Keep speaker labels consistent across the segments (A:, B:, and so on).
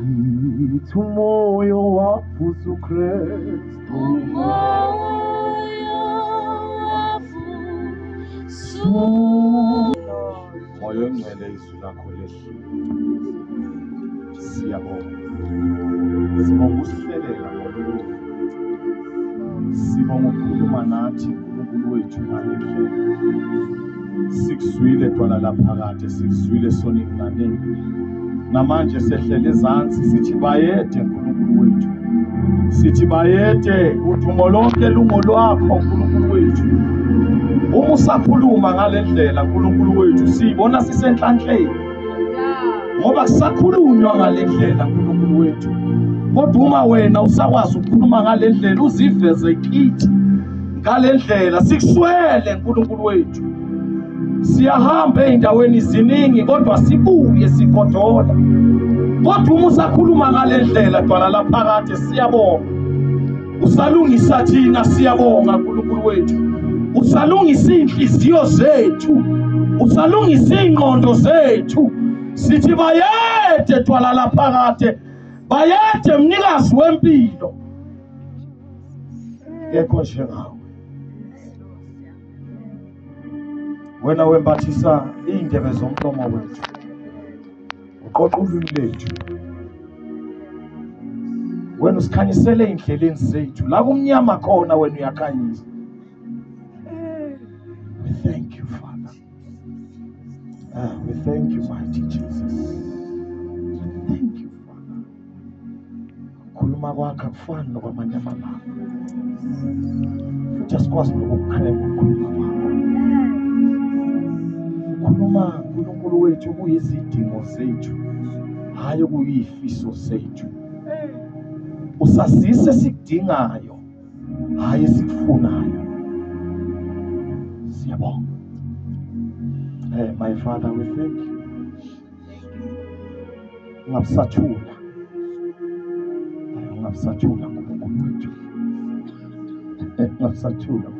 A: Ithi umoya wafusa uKristu moya ongcwele izwi lakho lehlile siyabonga sibonga usihlelela ngolunye sibonga ukukhuluma nathi uNkulunkulu wethu ngale ndlela sikuzwile dwala laphakade sikuzwile sonini nanini namanje sehlele ezansi sithi bayede uNkulunkulu wethu. Sithi bayede udumo lonke lungo lwakho uNkulunkulu wethu. Uma usakhuluma ngale ndlela uNkulunkulu wethu siyibona sisenhlanhleni. Ngoba kusakhulunywa ngale ndlela uNkulunkulu wethu. Kodwa uma wena usakwazi ukukhuluma ngale ndlela uziveze kithi ngale ndlela sikuswele uNkulunkulu wethu. Siyahamba ey'ndaweni ziningi kodwa sibuye sigodola. Kodwa uma usakhuluma ngale ndlela dwala laphakade siyabonga. Usalungisa thina siyabonga uNkulunkulu wethu. Usalungisa iy'nhliziyo zethu. Usalungisa iy'ngqondo zethu. Sithi bayede dwala laphakade bayede mnikazi wempilo. Kekho njengawe wena wembathisa iy'ndebe zomlomo wethu. Uqoqa ulwimi lethu. Wena usikhanyisele ey'ndleleni zethu. La kumnyama khona wena uyakhanyisa. We thank you father. Ah, we thank you mighty jesus. Thank you father. Khuluma kwakho akufani nokwamanye amalanga futhi asikwazi nokukuqhema ukukhuluma kwakho khuluma uNkulunkulu wethu kuyizidingo zethu hayi kuyifiso zethu usazise sikudingayo hayi esikufunayo siyabonga. Hey my father we thank you. Ungabusathula ungabusathula uNkulunkulu wethu. Ungabusathula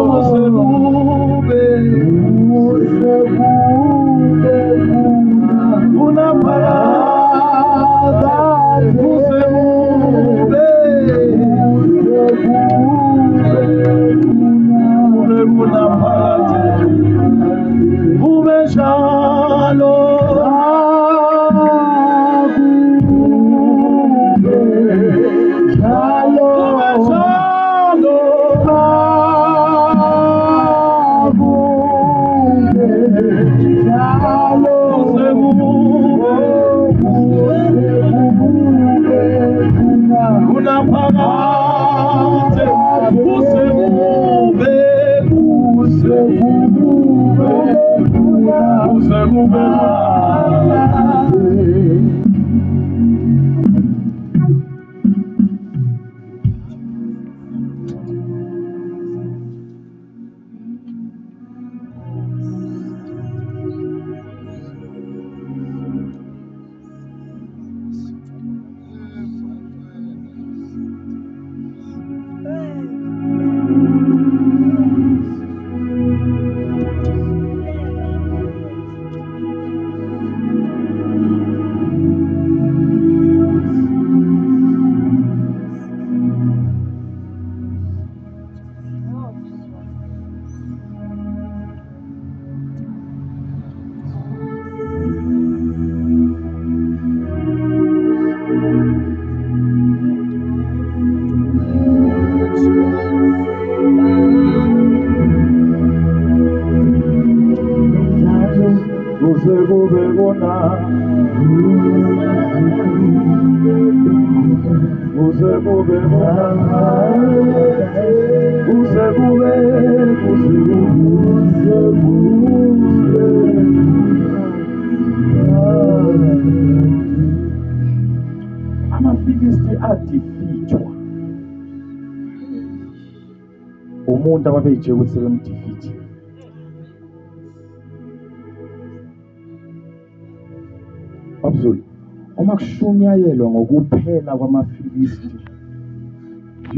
A: Oh, usekube kube ababeyitshela ukuthi sebemdifithi Absolutely. Uma kushunyayelwa ngokuphela kwamafilisti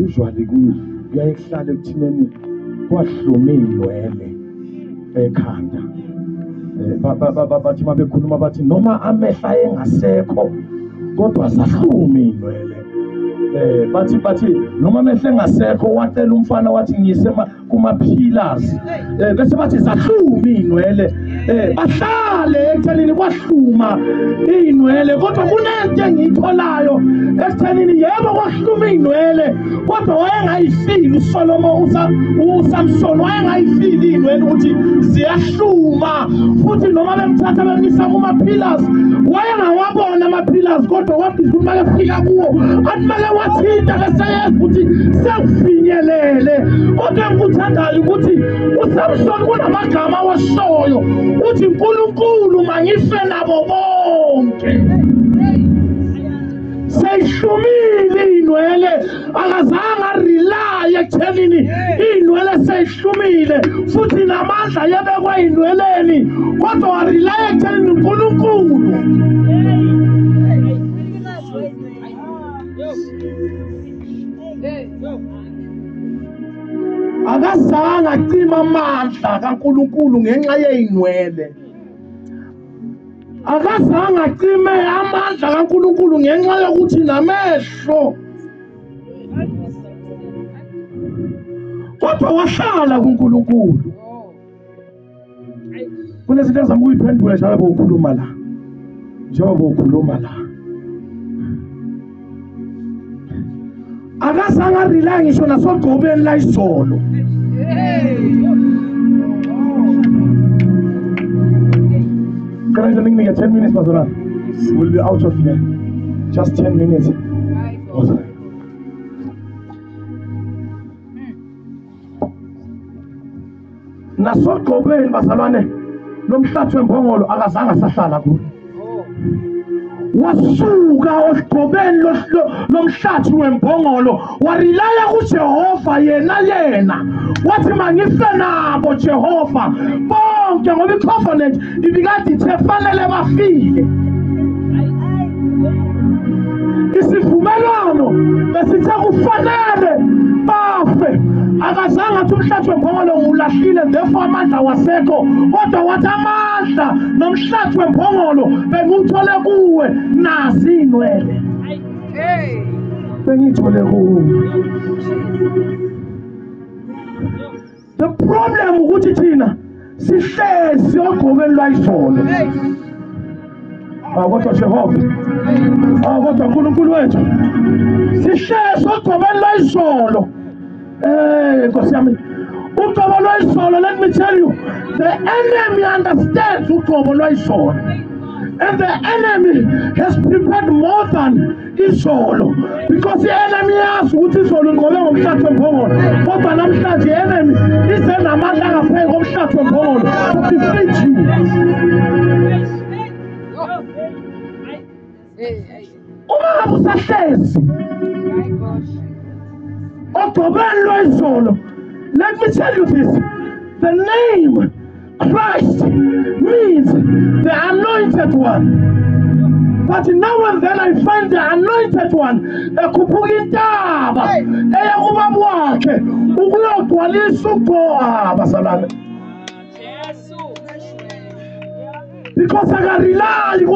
A: usually kuyaye kuhlale ekuthineni kwahluma iy'nwele ekhanda. Eh, ba- ba- ba- ba- bathi uma bekhuluma bathi noma amehla ayengasekho kodwa zahluma iy'nwele. Eh bathi bathi noma mehle engasekho wacela umfana wathi ngiyise ma- kuma-pillars eh bese bathi zahluma iy'nwele. Eh bahlale ekuthenini kwahluma iy'nwele kodwa kunento engiyitholayo ekuthenini yebo kwahluma iy'nwele kodwa wayengayifili usolomo usa- usamsoni wayengayifili iy'nwele ukuthi ziyahluma. Futhi noma bemthatha bemisa kuma-pillars wayengawabona ama-pillars kodwa wabhiza ukuthi makefika kuwo athi make wathinta beseyeza ukuthi sekufinyelele. Kodwa engikuthandayo ukuthi usamsoni kunamagama awashoyo uthi nkulunkulu mangife nabo bonke seyihlumile iy'nwele akazange arilaye ekuthenini iy'nwele seyihlumile futhi namandla yebekwe ey'nweleni kodwa warilaye ekuthenini unkulunkulu akazange acima amandla kankulunkulu ngenxa yey'nwele akazange acime amandla kankulunkulu ngenxa yokuthi namehlo. Kodwa wahlala kunkulunkulu. Kunezinto ezami ukuyiphendula njengoba bowukhuluma la njengoba bowukhuluma la. Akazange arilaya ngisho nasogqobeni la izolo. Can I just think me got 10 minutes, Pastor? We'll be out of here. Just 10 minutes. Right. Awesome. nasogqobeni bazalwane lo mhlathi wembongolo akazange asahlala kuyo oh. Wasuka osigqobeni lo- lo- lomhlathi wembongolo warilaya kujehova yena yena. Wathi mangife nabo jehova bonke ngoba icovenant ibikade ithe fanele bafike. Isivumelwano besithe kufanele bafe. Akazange athi umhlathi wembongolo ngiwulahlile therefore amandla wasekho kodwa wathi amandla nomhlathi wembongolo bengiwuthole kuwe nazi iy'nwele bengiyithole kuwe. The problem ukuthi thina sihlezi ogqobeni lwayizolo kodwa jehova. Kodwa nkulunkulu wethu. Sihlezi ogqobeni lwayizolo Eh Nkosi yami uqobo lwayizolo let me tell you. The enemy understands uqobo lwayizolo and the enemy has prepared more than izolo because i-enemy yazi ukuthi izolo inqobe ngomhlathi wembongolo kodwa namhlanje i-enemy ize namandla angaphezu komhlathi wembongolo to defeat you. Uma ngabe usahlezi ogqobeni lwayizolo let me tell you this. The name christ means the anointed one. But now and then i find the anointed one intaba eya kubaba wakhe ukuyogcwalisa ugqoka bazalwane because akarilayi kulolu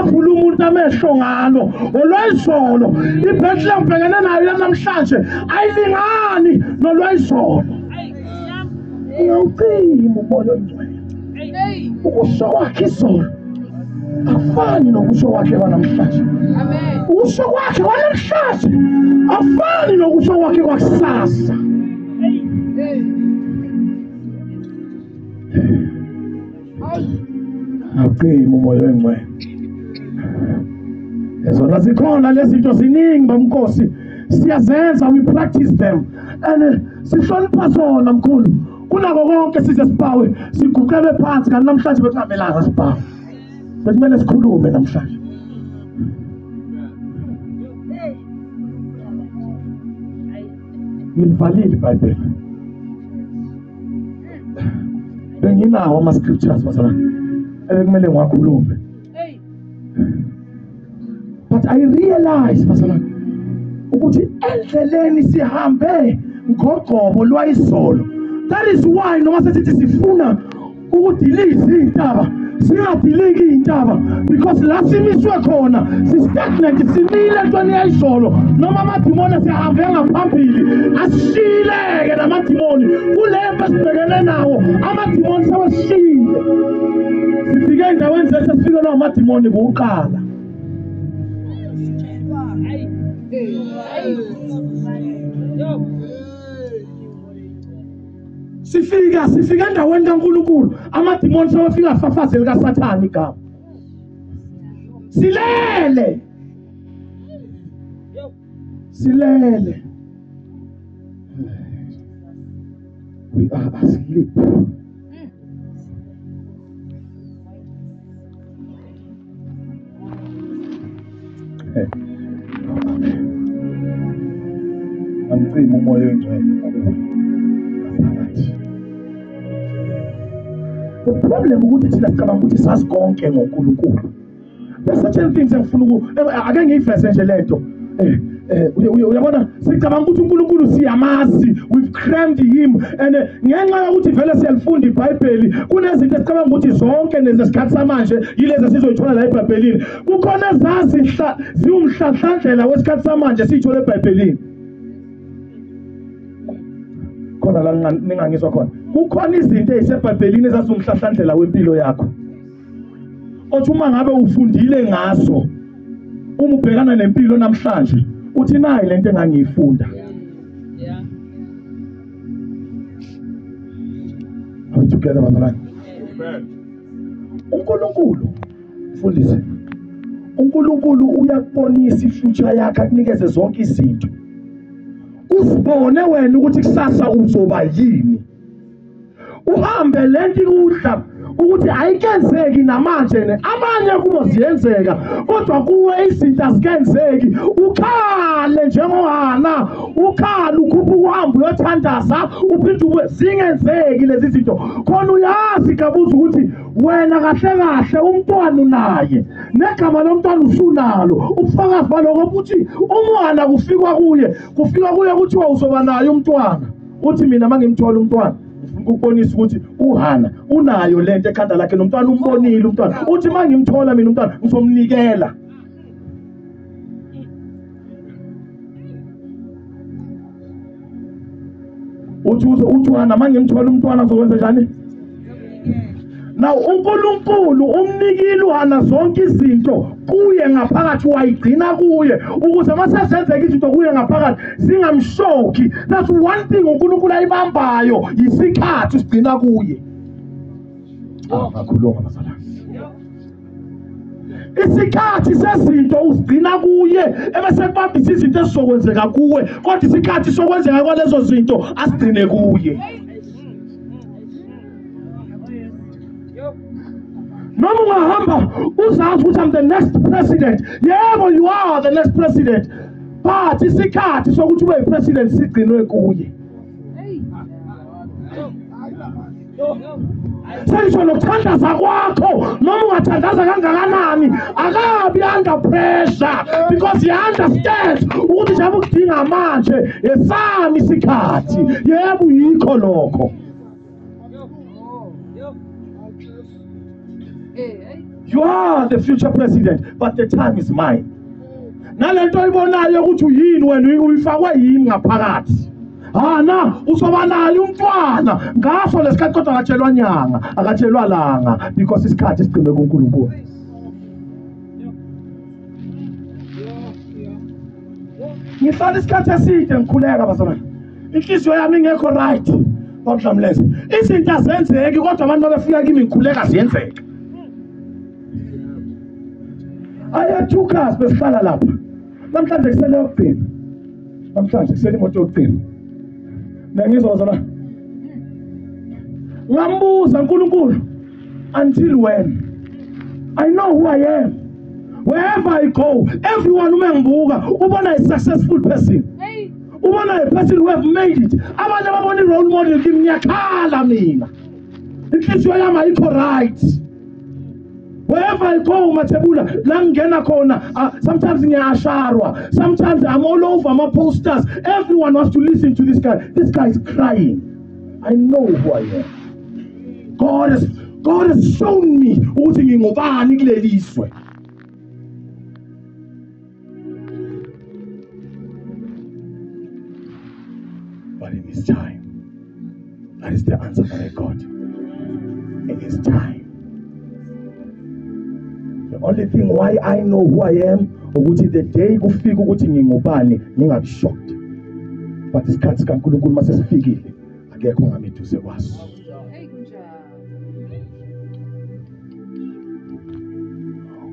A: avule umuntu amehlo ngalo olwayizolo. Ibhethile ngibhekene nayo yanamhlanje. Ayilingani nolwayizolo. Uyawucima umoya oyingcwele ukusho kwakhe izolo. Afani nokusho kwakhe kwanamhlanje. Ukusho kwakhe kwanamhlanje. Afani nokusho kwakhe kwakusasa. Awucimi umoya oyingcwele zona zikhona lezi zinto ziningi bamkhosi siyazenza we practice them. And eh, sihlonipha zona mkhulu. Kunako konke size sibhawe siguqele phansi kanti namhlanje bekungamelanga sibhawe bekumele sikhulume namhlanje. Ngilivalile ibhayibheli benginawo ama-scriptures masala ebekumele ngiwakhulume. But i realize masala ukuthi endleleni sihambe ngogqobo lwayizolo that is why noma sesithi sifuna ukudiliza iy'ntaba singadiliki iy'ntaba because la simiswe khona si-stagnant simile entweni yayizolo noma amadimoni sihambe ngaphambili asishiyileke namadimoni kulembe esibhekene nawo amadimoni sewesishiyile sifike ey'ndaweni zethu esifikelwa amadimoni kuqala sifika sifika endaweni kaNkuluNkulu. Amadimoni sewafika afafazela kaSathane igama. Silele! Silele! We are asleep. Amcima umoya oyingcwele ngaphakathi. The problem ukuthi thina sicabanga ukuthi sazi konke ngoNkulunkulu. There's certain things engifuna uku eh, ake ngiyiveze nje lento. Eh eh uya- uya- uyabona sicabanga ukuthi uNkulunkulu siyamazi we've crammed him and eh, ngenxa yokuthi vele siyalifunda iBhayibheli kunezinto esicabanga ukuthi zonke nezesikhathi samanje yilezi sizoyithola la eBhayibhelini kukhona ezazi hla- ziwumhlahlandlela wesikhathi samanje siyithola eBhayibhelini khona la ninga- ningangizwa khona. Kukhona izinto ezisebhayibhelini ezazumhlahlandlela wempilo yakho othi uma ngabe ufundile ngazo uma ubhekana nempilo namhlanje uthi nayi lento engangiyifunda. Are we together bazalwane uNkulunkulu mfundisi uNkulunkulu uyakubonisa ifuture yakhe akunikeze zonke izinto. Uzibone wena ukuthi kusasa uzoba yini. Uhambe lento ikudla ukuthi ayikenzeki namanje ne amanye kubo ziyenzeka kodwa kuwe izinto azikenzeki ukhale njengohana ukhale ukhuphe uhambe uyothandaza uphinde ube zingenzeki lezi zinto. Khona uyazi kabuza ukuthi wena kahle kahle umntwana unaye. Negama lomntwana usunalo. Ubufakazi baloko ukuthi umwana kufikwa kuye kufikwa kuye kuthiwa uzoba naye umntwana. Uthi mina mangimthola umntwana ukubonisa ukuthi uhana unayo lento ekhanda lakhe nomntwana umbonile umntwana. Uthi mangimthola mina umntwana ngizomnikela. Uthi uthi uhana mangimthola umntwana ngizokwenza njani? Now uNkulunkulu umnikile uhana zonke izinto kuye ngaphakathi wayigcina kuye ukuze masezenzeka izinto kuye ngaphakathi zingamshoki that's one thing uNkulunkulu ayibambayo isikhathi sigcina kuye. Ah ngakhuluma bazalwane isikhathi sezinto usigcina kuye ebese kubambisa izinto ezizokwenzeka kuwe kodwa isikhathi sokwenzeka kwalezo zinto asigcine kuye. Noma ungahamba uzazi ukuthi I'm the next president? Yebo you are the next president. But isikhathi sokuthi ube yi-president sigcinwe kuye. Sengisho nokuthandaza kwakho. Noma ungathandaza kangakanani? Akabi under pressure because he understands ukuthi njengoba ukudinga manje esami isikhathi. Yebo yikho lokho. You are the future president but the time is mine. Nalento oyibonayo ukuthi uyini wena uyifakwe yini ngaphakathi? Hana uzoba naye umntwana. Ngaso lesikhathi kodwa akatshelwa nyanga akatshelwa langa because isikhathi sigcinwe kunkulunkulu. Ngihlala isikhathi eside ngikhuleka bazalwane inhliziyo yami ingekho right bamhlamleze. Izinto azenzeki kodwa abantu mabefika kimi ngikhuleka ziyenzeka. I had two cars besihlala lapha. Namhlanje kusele yokugcina namhlanje kusele imoto yokugcina nangizozwa la ngambuza uNkulunkulu until when? I know who I am. Wherever I go everyone uma ngibuka ubona a successful person.
B: Hey.
A: ubona a person who have made it. Abanye ababona i-role model kimi ngiyakhala mina. Inhliziyo yami ayikho right. Wherever I go mathebula la ngingena khona uh, sometimes ngiyasharwa sometimes I'm all over my posters. Everyone wants to listen to this guy. This guy is crying. I know who I am. God has God has shown me ukuthi ngingubani kuleli zwe but in his time that is the answer that I got in his time only thing why I know who I am ukuthi the day kufika ukuthi ngingubani ngingabi shocked. But isikhathi kaNkulunkulu mase sifikile akekho ngamiduze kwaso.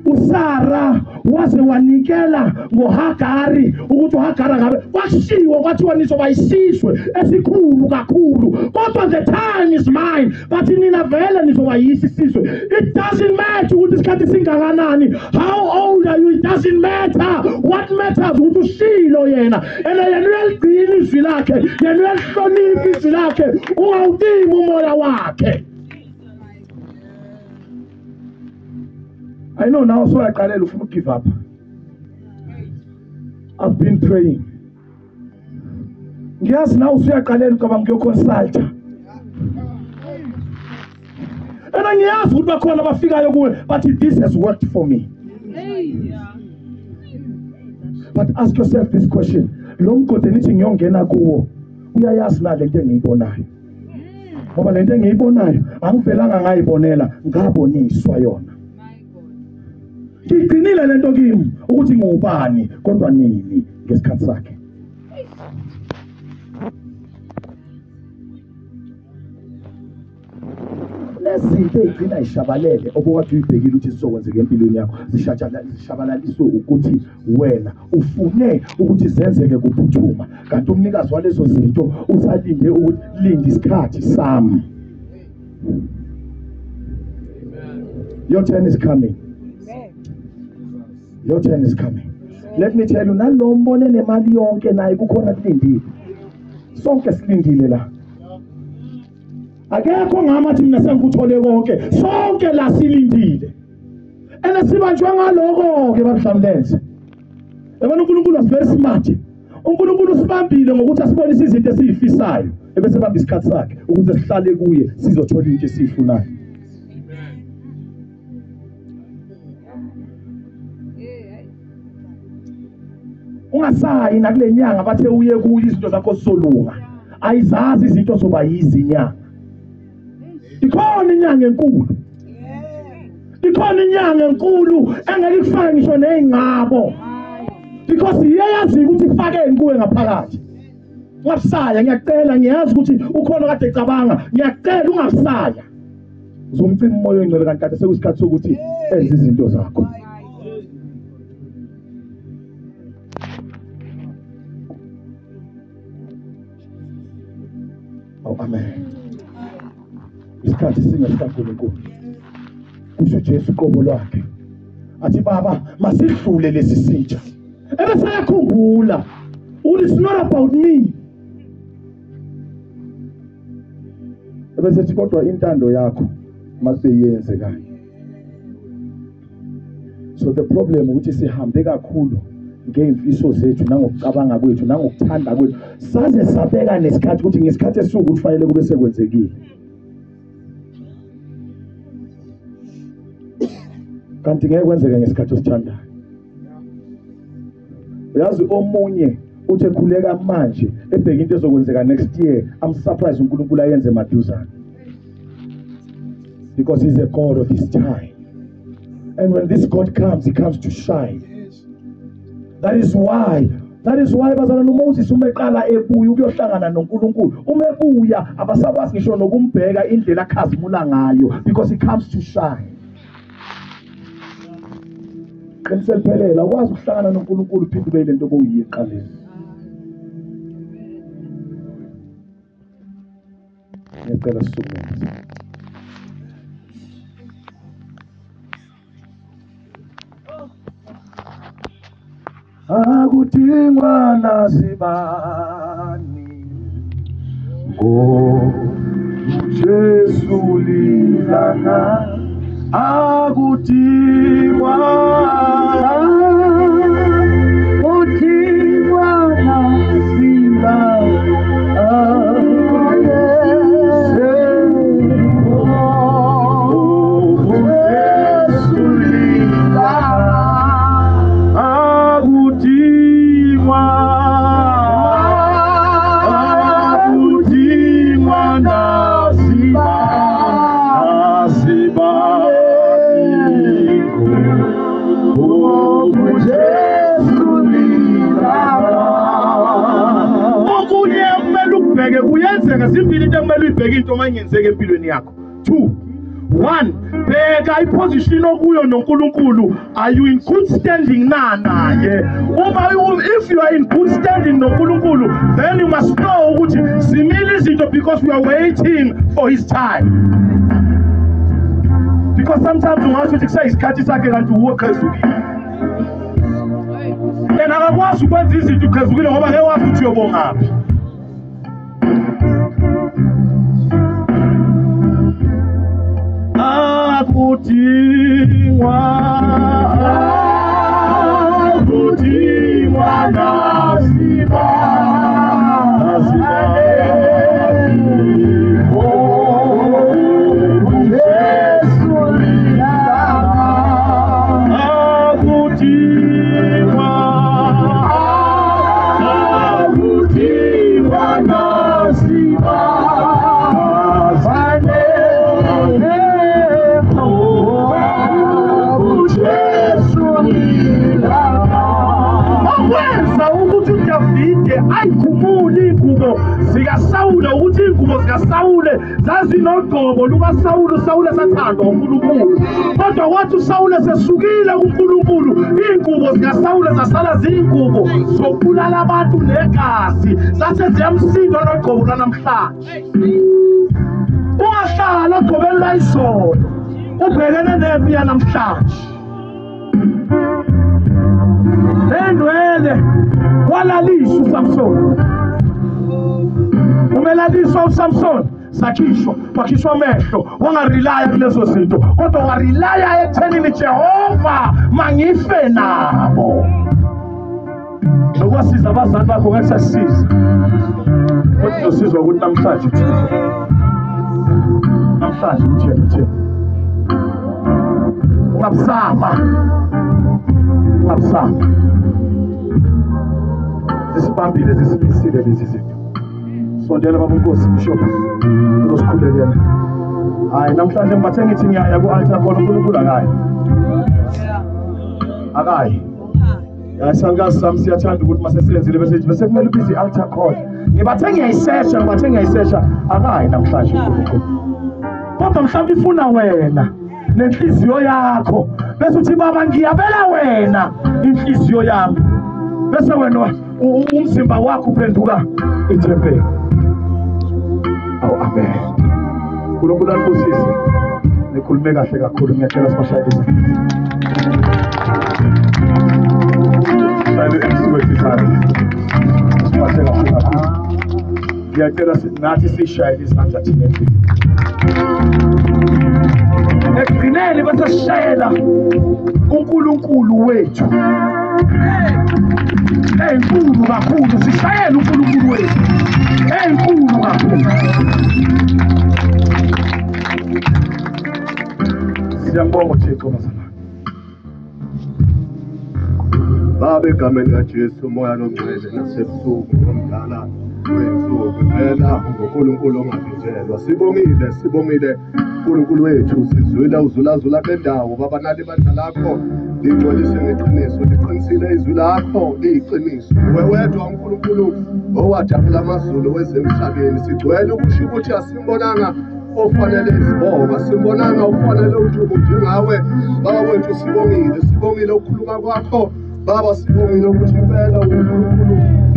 A: uSara waze wanikela ngoHagari ukuthi uHagari ngabe kwashiwo kwathiwa nizoba isizwe esikhulu kakhulu. Kodwa the time is mine. But nina vele nizoba yisi isizwe it doesn't matter ukuthi isikhathi singakanani. How old are you? It doesn't matter. What matters ukuthi ushilo yena. And yena uyaligcina izwi lakhe. Yena uyalihlonipha izwi lakhe. Ungawudimi umoya wakhe. I know now so uyaqalela ufuna ugive up. I've been praying. Ngiyazi now usuyaqalela ucabanga ukuyoconsulta. Ena ngiyazi ukuthi bakhona abafikayo kuwe but this has worked for me. But ask yourself this question. Lo mgodi nithi ngiyongena kuwo uyayazi na lento engiyibonayo. Ngoba lento engiyibonayo angivelanga ngayibonela ngaboniswa yona.
B: My God.
A: ngigcinile lento kimi ukuthi ngubani kodwa nini ngesikhathi sakhe. Lezinto ey'gcina yishabalele obokade uyibhekile ukuthi zizokwenzeka empilweni yakho zishajala- zishabalaliswe ukuthi wena ufune ukuthi zenzeke kuphuthuma kanti umnikazi walezo zinto usalinde ukuthi linda isikhathi sami. Your turn is coming. Your turn is coming. Let me tell you nalo mbone nemali yonke naye kukhona kulindile sonke silindile la. Akekho ngamathi mina sengikuthole konke. Sonke la silindile. Ene sibanjwe ngaloko-ke babhlamlenze yabona unkulunkulu was very smart. Unkulunkulu usibambile ngokuthi asibonise izinto esiyifisayo ebese bamba isikhathi sakhe ukuze sihlale kuye sizothola into esiyifunayo. Ungasayi nakule nyanga bathe uye kuyo izinto zakho zizolunga ayizazi izinto zoba yizinyanga ikhona inyanga enkulu. Ikhona inyanga enkulu engeke ikufake ngisho ney'ngcabo. Because iyayazi ukuthi ifake kuwe ngaphakathi. Ungabusaya ngiyacela ngiyazi ukuthi ukhona kade ecabanga. Ngiyacela ungabusaya uzomcima umoya oyingcwele kanti kade sekuyisikhathi sokuthi enze izinto zakho. Oh, amen. Isikhathi singesikaNkulunkulu. Kusho uJesu qobo lwakhe. Athi baba, masidlule lesi sitsha. Ebese yakhumbula ukuthi it's not about me. Ebese kodwa intando yakho mase yenze kanje. So the problem ukuthi sihambe kakhulu ngeimfiso zethu nangokucabanga kwethu nangokuthanda kwethu. Saze sabeka nesikhathi ukuthi ngesikhathi esiwukuthi kufanele kube sekwenzekile. Kanti ngeke kwenzeke ngesikhathi osithandayo. Uyazi omunye uthi ekhuleka manje ebheka into ezokwenzeka next year i'm surprised unkulunkulu ayenze maduzane. Because he's a god of his time. And when this god comes he comes to shine. That is why that is why bazalwane uMoses uma eqala ebuya ukuyohlangana noNkulunkulu. Uma ebuya abasakwazi ngisho nokumbheka indlela akhazimula ngayo because he comes to shine. Qinisa eliphelele awukwazi ukuhlangana nonkulunkulu uphinde ube yilento bowuyiye eqaleni ngiyacela sisukume akuthi mwana sibani ngojesu lilanga akuthi mwana are you in good standing? Na naye uma u- if you are in good standing nonkulunkulu then you must know ukuthi zimile izinto because we are waiting for his time. Because sometimes ungasho ukuthi kusayisikhathi sakhe kanti uwo qhezukile yena akakwazi ukwenza izinto uqhezukile ngoba ngeke wazi ukuthi uyobongaphi putingwa putingwa nasibah ayikhumule iy'ngubo zikasawule ukuthi iy'ngubo zikasawule zazinogqobo lukasawule usawule sathandwa unkulunkulu. Kodwa kwathi usawule sesukile kunkulunkulu iy'ngubo zikasawule zasala ziy'ngubo zokubulala abantu negazi zase ziyamsindo nogqobo lwanamhlanje ungahlala ogqobeni lwayizolo ubhekene nempi yanamhlanje nendwele walaliswa usamsoni. Umelaliswa usamsoni sakhishwa wakhishwa mehlo wangarilaya kulezo zinto. Kodwa warilaya ekuthenini jehova mangife nabo. Nokwasiza abazali bakho ngeke sasisiza kodwa uzosizwa ukuthi namhlanje namhlanje uthini uthini ungabusama ungabusama zisibambile zisimisile lezi zinto. Sondela baba unkosi bishop uzosikhulekela hayi namhlanje ngibathe ngithi ngiyaya ku-altar khona unkulunkulu akayi akayi. Hayi sangazi sami siyathanda ukuthi uma sesenzile bese bese kumele ubize i-altar call. Ngibathe ngiyayisesha ngibathe ngiyayisesha akayi namhlanje unkulunkulu kodwa mhlawumbe ifuna wena nenhliziyo yakho bese uthi baba ngiyabela wena. Inhliziyo yami. Bese wena umzimba wakho uphenduka ithempeli awu amen. Unkulunkulu alibusise nikhulume kahle kakhulu ngiyacela sibashayelise. Shayele emsikwethu isandla siphathe kahle kakhulu. Ngiyacela nathi siyishayele isandla thina endlini ekugcineni bese sishayela unkulunkulu wethu. Enkulu kakhulu sishayela unkulunkulu wethu. Enkulu kakhulu. Siyambonga uthixo mazalwane
C: Baba egameni kaJesu umoya longcwele nasebusuku omdala wensuku phela uNkulunkulu ongavinjelwa sibongile sibongile. uNkulunkulu wethu sizwile uzulazula bendawo baba nali bandla lakho. Lingcolise ngeqiniso liqinisile izwi lakho liyiqiniso. Wewedwa uNkulunkulu owajabula amazulu wezemhlabeni sigcwele ukusho ukuthi asimbonanga ofanele isibonga simbonanga ufanele udumo njengawe. Baba wethu sibongile sibongile ukukhuluma kwakho. Baba sibongile ukuthi impela unkulunkulu